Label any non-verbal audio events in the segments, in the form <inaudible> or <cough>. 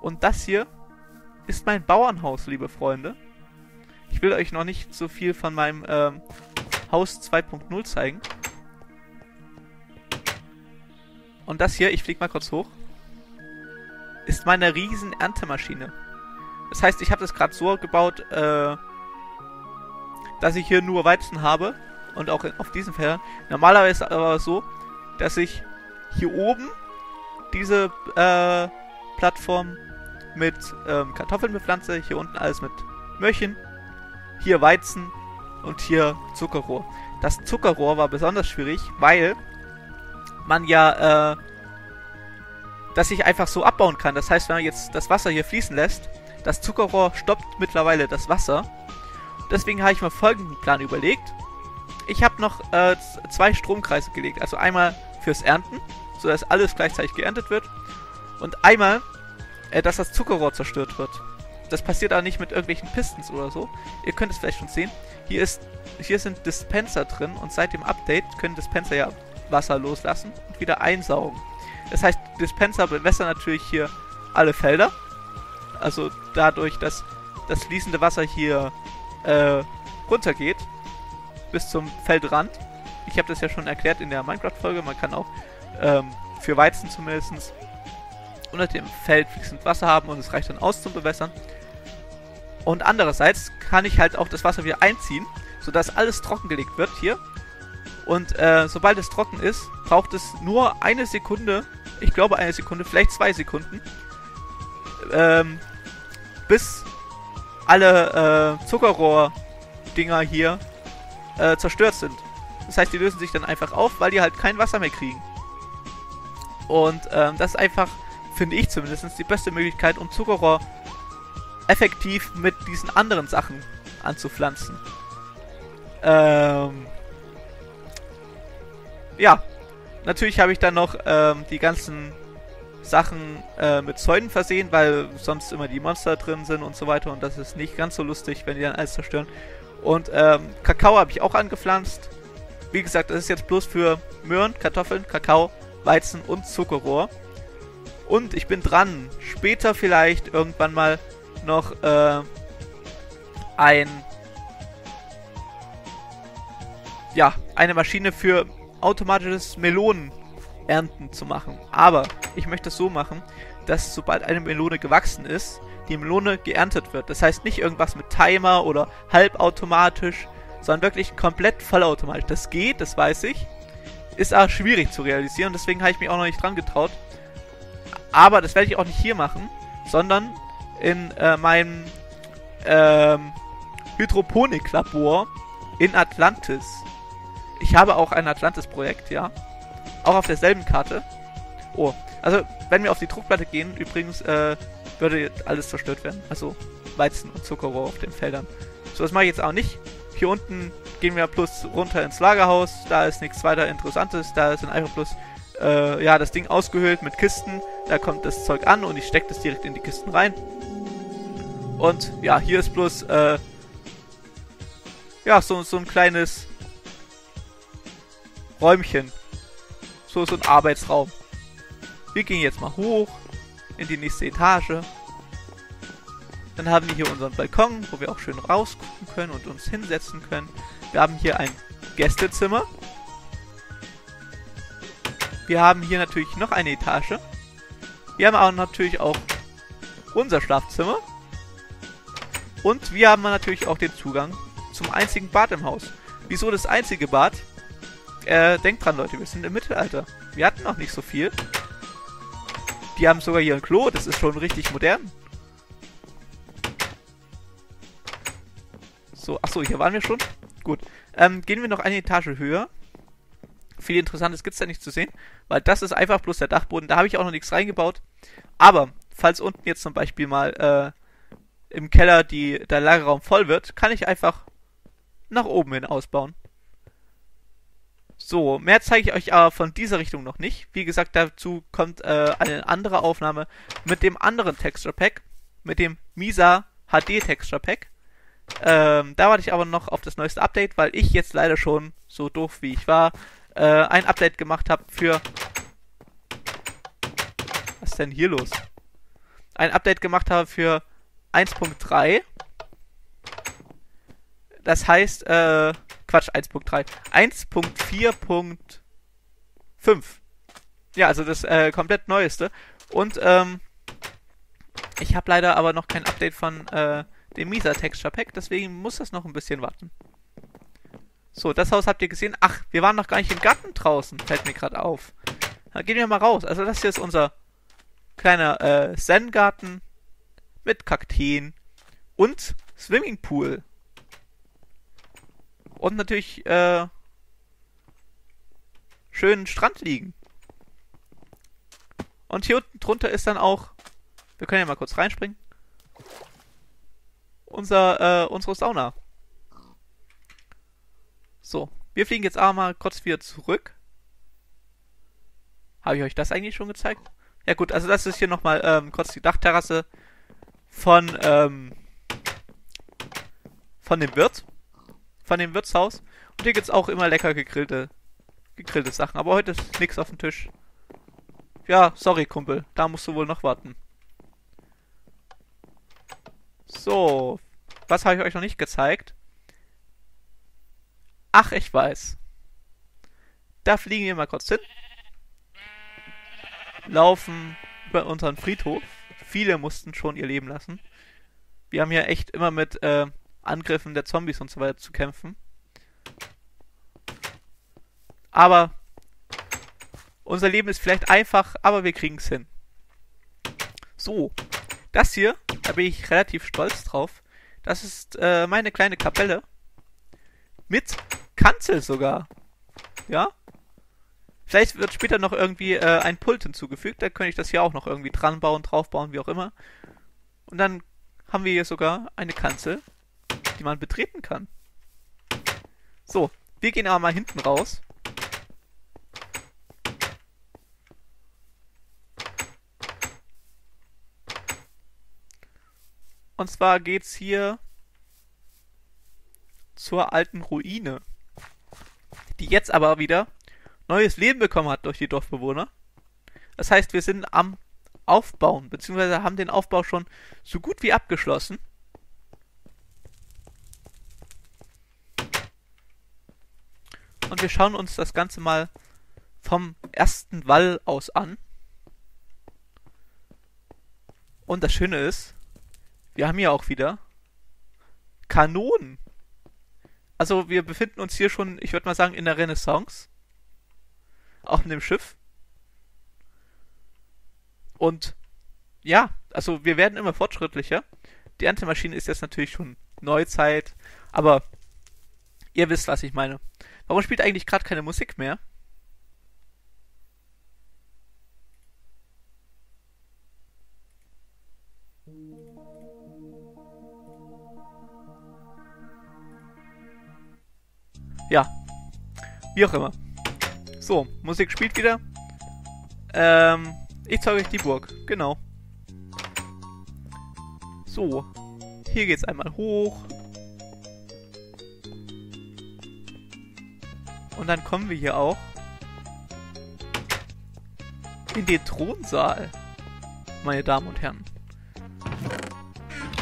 Und das hier ist mein Bauernhaus, liebe Freunde. Ich will euch noch nicht so viel von meinem ähm, Haus 2.0 zeigen. Und das hier, ich flieg mal kurz hoch, ist meine riesen Erntemaschine. Das heißt, ich habe das gerade so gebaut, äh, dass ich hier nur Weizen habe und auch auf diesen Feldern. Normalerweise aber so, dass ich hier oben diese äh, Plattform mit ähm, Kartoffeln bepflanze, hier unten alles mit Möhrchen, hier Weizen und hier Zuckerrohr. Das Zuckerrohr war besonders schwierig, weil man ja äh, das sich einfach so abbauen kann. Das heißt, wenn man jetzt das Wasser hier fließen lässt, das Zuckerrohr stoppt mittlerweile das Wasser. Deswegen habe ich mir folgenden Plan überlegt. Ich habe noch äh, zwei Stromkreise gelegt. Also einmal fürs Ernten, sodass alles gleichzeitig geerntet wird. Und einmal, äh, dass das Zuckerrohr zerstört wird. Das passiert aber nicht mit irgendwelchen Pistons oder so. Ihr könnt es vielleicht schon sehen. Hier, ist, hier sind Dispenser drin und seit dem Update können Dispenser ja Wasser loslassen und wieder einsaugen. Das heißt, Dispenser bewässern natürlich hier alle Felder. Also dadurch, dass das fließende Wasser hier äh, runtergeht bis zum Feldrand. Ich habe das ja schon erklärt in der Minecraft-Folge. Man kann auch ähm, für Weizen zumindest unter dem Feld fließend Wasser haben und es reicht dann aus zum Bewässern. Und andererseits kann ich halt auch das Wasser wieder einziehen, sodass alles trockengelegt wird hier. Und äh, sobald es trocken ist, braucht es nur eine Sekunde, ich glaube eine Sekunde, vielleicht zwei Sekunden, ähm, bis alle äh, Zuckerrohr-Dinger hier äh, zerstört sind. Das heißt, die lösen sich dann einfach auf, weil die halt kein Wasser mehr kriegen. Und ähm, das ist einfach, finde ich zumindest, die beste Möglichkeit, um Zuckerrohr effektiv mit diesen anderen Sachen anzupflanzen. Ähm, ja, natürlich habe ich dann noch ähm, die ganzen Sachen äh, mit Zäunen versehen, weil sonst immer die Monster drin sind und so weiter und das ist nicht ganz so lustig, wenn die dann alles zerstören. Und ähm, Kakao habe ich auch angepflanzt. Wie gesagt, das ist jetzt bloß für Möhren, Kartoffeln, Kakao, Weizen und Zuckerrohr. Und ich bin dran, später vielleicht irgendwann mal noch äh, ein ja, eine Maschine für automatisches Melonenernten zu machen. Aber ich möchte es so machen, dass sobald eine Melone gewachsen ist, die Melone geerntet wird. Das heißt nicht irgendwas mit Timer oder halbautomatisch, sondern wirklich komplett vollautomatisch. Das geht, das weiß ich. Ist aber schwierig zu realisieren, deswegen habe ich mich auch noch nicht dran getraut. Aber das werde ich auch nicht hier machen, sondern in äh, meinem ähm, Hydroponiklabor in Atlantis. Ich habe auch ein Atlantis-Projekt, ja. Auch auf derselben Karte. Oh, also wenn wir auf die Druckplatte gehen, übrigens, äh, würde alles zerstört werden. Also Weizen und Zuckerrohr auf den Feldern. So, das mache ich jetzt auch nicht. Hier unten gehen wir bloß runter ins Lagerhaus. Da ist nichts weiter Interessantes. Da sind einfach bloß, äh, ja, das Ding ausgehöhlt mit Kisten. Da kommt das Zeug an und ich stecke das direkt in die Kisten rein. Und ja, hier ist bloß, äh, ja, so, so ein kleines Räumchen. So, so ein Arbeitsraum. Wir gehen jetzt mal hoch in die nächste Etage. Dann haben wir hier unseren Balkon, wo wir auch schön rausgucken können und uns hinsetzen können. Wir haben hier ein Gästezimmer. Wir haben hier natürlich noch eine Etage. Wir haben auch natürlich auch unser Schlafzimmer. Und wir haben natürlich auch den Zugang zum einzigen Bad im Haus. Wieso das einzige Bad? Äh, denkt dran, Leute, wir sind im Mittelalter. Wir hatten noch nicht so viel. Die haben sogar hier ein Klo, das ist schon richtig modern. So, achso, hier waren wir schon. Gut. Ähm, gehen wir noch eine Etage höher. Viel Interessantes gibt es da nicht zu sehen, weil das ist einfach bloß der Dachboden. Da habe ich auch noch nichts reingebaut. Aber, falls unten jetzt zum Beispiel mal äh, im Keller die, der Lagerraum voll wird, kann ich einfach nach oben hin ausbauen. So, mehr zeige ich euch aber von dieser Richtung noch nicht. Wie gesagt, dazu kommt äh, eine andere Aufnahme mit dem anderen Texture Pack, mit dem Misa HD Texture Pack. Ähm, da warte ich aber noch auf das neueste Update, weil ich jetzt leider schon, so doof wie ich war, äh, ein Update gemacht habe für... Denn hier los? ein Update gemacht habe für 1.3. Das heißt, äh, Quatsch, 1.3. 1.4.5. Ja, also das äh, komplett neueste. Und ähm, ich habe leider aber noch kein Update von äh, dem Misa Texture Pack, deswegen muss das noch ein bisschen warten. So, das Haus habt ihr gesehen. Ach, wir waren noch gar nicht im Garten draußen, fällt mir gerade auf. Dann gehen wir mal raus. Also das hier ist unser kleiner äh, Zen-Garten mit Kakteen und Swimmingpool. Und natürlich äh, schönen Strand liegen. Und hier unten drunter ist dann auch, wir können ja mal kurz reinspringen, unser, äh, unsere Sauna. So, wir fliegen jetzt aber mal kurz wieder zurück. Habe ich euch das eigentlich schon gezeigt? Ja gut, also das ist hier nochmal ähm, kurz die Dachterrasse von, ähm, von dem Wirt. Von dem Wirtshaus. Und hier gibt's auch immer lecker gegrillte, gegrillte Sachen. Aber heute ist nichts auf dem Tisch. Ja, sorry, Kumpel. Da musst du wohl noch warten. So. Was habe ich euch noch nicht gezeigt? Ach, ich weiß. Da fliegen wir mal kurz hin. Laufen über unseren Friedhof. Viele mussten schon ihr Leben lassen. Wir haben hier echt immer mit äh, Angriffen der Zombies und so weiter zu kämpfen. Aber unser Leben ist vielleicht einfach, aber wir kriegen es hin. So, das hier, da bin ich relativ stolz drauf. Das ist äh, meine kleine Kapelle. Mit Kanzel sogar. Ja? Vielleicht wird später noch irgendwie äh, ein Pult hinzugefügt. Da könnte ich das hier auch noch irgendwie dran bauen, drauf wie auch immer. Und dann haben wir hier sogar eine Kanzel, die man betreten kann. So, wir gehen aber mal hinten raus. Und zwar geht's hier zur alten Ruine, die jetzt aber wieder neues Leben bekommen hat durch die Dorfbewohner. Das heißt, wir sind am Aufbauen, beziehungsweise haben den Aufbau schon so gut wie abgeschlossen. Und wir schauen uns das Ganze mal vom ersten Wall aus an. Und das Schöne ist, wir haben hier auch wieder Kanonen. Also wir befinden uns hier schon, ich würde mal sagen, in der Renaissance. In dem Schiff. Und ja, also wir werden immer fortschrittlicher. Die Ernte-Maschine ist jetzt natürlich schon Neuzeit, aber ihr wisst, was ich meine. Warum spielt eigentlich gerade keine Musik mehr? Ja. Wie auch immer. So, Musik spielt wieder. Ähm, ich zeige euch die Burg. Genau. So. Hier geht's einmal hoch. Und dann kommen wir hier auch in den Thronsaal, meine Damen und Herren.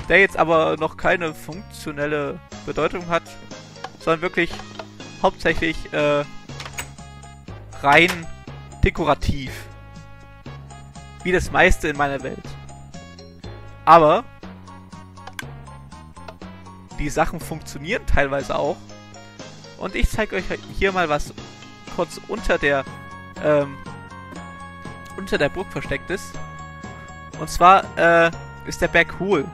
Der jetzt aber noch keine funktionelle Bedeutung hat, sondern wirklich hauptsächlich äh, rein dekorativ. Wie das meiste in meiner Welt. Aber die Sachen funktionieren teilweise auch. Und ich zeige euch hier mal was kurz unter der ähm, unter der Burg versteckt ist. Und zwar äh, ist der Berg hohl.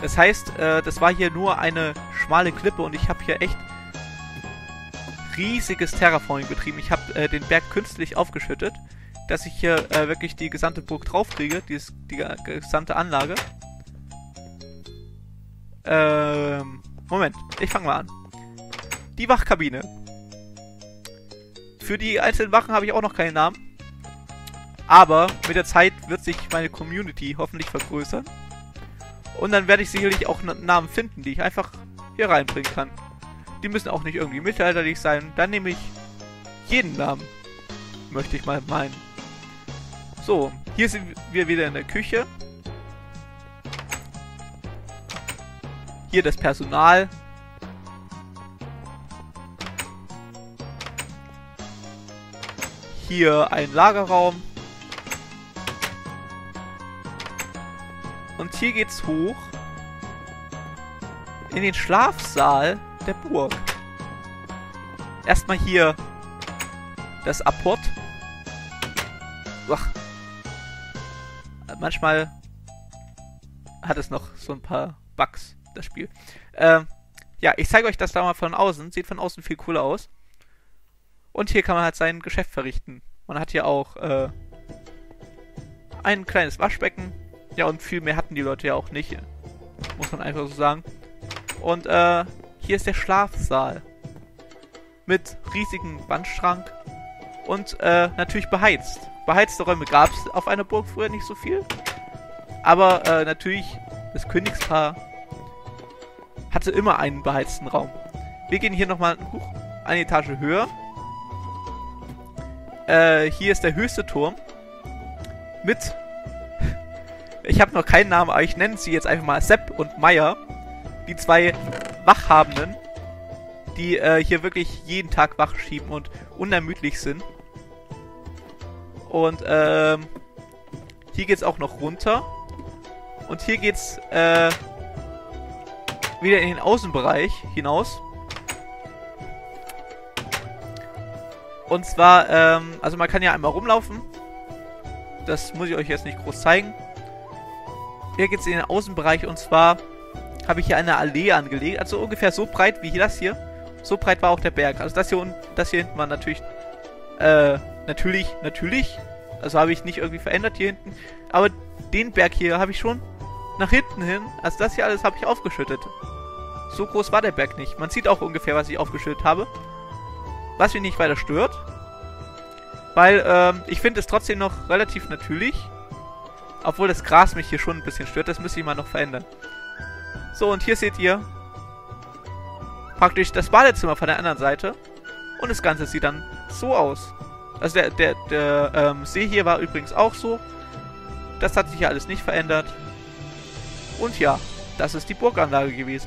Das heißt, äh, das war hier nur eine schmale Klippe und ich habe hier echt riesiges Terraforming betrieben. Ich habe äh, den Berg künstlich aufgeschüttet, dass ich hier äh, wirklich die gesamte Burg draufkriege, die, die gesamte Anlage. Ähm, Moment, ich fange mal an. Die Wachkabine. Für die einzelnen Wachen habe ich auch noch keinen Namen. Aber mit der Zeit wird sich meine Community hoffentlich vergrößern. Und dann werde ich sicherlich auch Namen finden, die ich einfach hier reinbringen kann. Die müssen auch nicht irgendwie mittelalterlich sein. Dann nehme ich jeden Namen. Möchte ich mal meinen. So, hier sind wir wieder in der Küche. Hier das Personal. Hier ein Lagerraum. Und hier geht's hoch in den Schlafsaal der Burg. Erstmal hier das Apport. Ach. Manchmal hat es noch so ein paar Bugs, das Spiel. Ähm, ja, ich zeige euch das da mal von außen. Sieht von außen viel cooler aus. Und hier kann man halt sein Geschäft verrichten. Man hat hier auch äh, ein kleines Waschbecken. Ja, und viel mehr hatten die Leute ja auch nicht. Muss man einfach so sagen. Und äh, hier ist der Schlafsaal. Mit riesigem Wandschrank. Und äh, natürlich beheizt. Beheizte Räume gab es auf einer Burg früher nicht so viel. Aber äh, natürlich, das Königspaar hatte immer einen beheizten Raum. Wir gehen hier nochmal eine Etage höher. Äh, hier ist der höchste Turm. Mit. <laughs> Ich habe noch keinen Namen, aber ich nenne sie jetzt einfach mal Sepp und Meier. Die zwei Wachhabenden, die äh, hier wirklich jeden Tag wach schieben und unermüdlich sind. Und ähm, hier geht's auch noch runter. Und hier geht's äh, wieder in den Außenbereich hinaus. Und zwar, ähm, also man kann ja einmal rumlaufen. Das muss ich euch jetzt nicht groß zeigen. Hier geht's in den Außenbereich und zwar habe ich hier eine Allee angelegt. Also ungefähr so breit wie das hier. So breit war auch der Berg. Also das hier unten, das hier hinten war natürlich, äh, natürlich, natürlich. Also habe ich nicht irgendwie verändert hier hinten. Aber den Berg hier habe ich schon nach hinten hin. Also das hier alles habe ich aufgeschüttet. So groß war der Berg nicht. Man sieht auch ungefähr, was ich aufgeschüttet habe. Was mich nicht weiter stört. Weil, ähm, ich finde es trotzdem noch relativ natürlich. Obwohl das Gras mich hier schon ein bisschen stört. Das müsste ich mal noch verändern. So, und hier seht ihr praktisch das Badezimmer von der anderen Seite. Und das Ganze sieht dann so aus. Also der, der, der ähm, See hier war übrigens auch so. Das hat sich ja alles nicht verändert. Und ja, das ist die Burganlage gewesen.